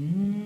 Mm.